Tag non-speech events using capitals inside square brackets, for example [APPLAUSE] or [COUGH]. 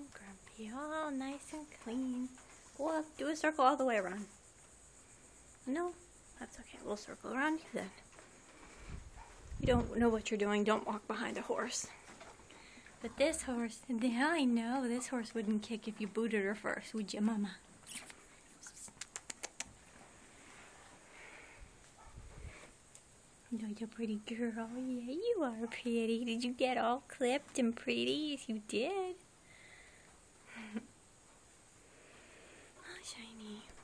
Daryl, grumpy. All nice and clean. Go up, do a circle all the way around. No, that's okay. We'll circle around you then. You don't know what you're doing, don't walk behind a horse. But this horse, [LAUGHS] I know, this horse wouldn't kick if you booted her first, would you, Mama? No, you're a pretty girl. Yeah, you are pretty. Did you get all clipped and pretty? Yes, you did. shiny.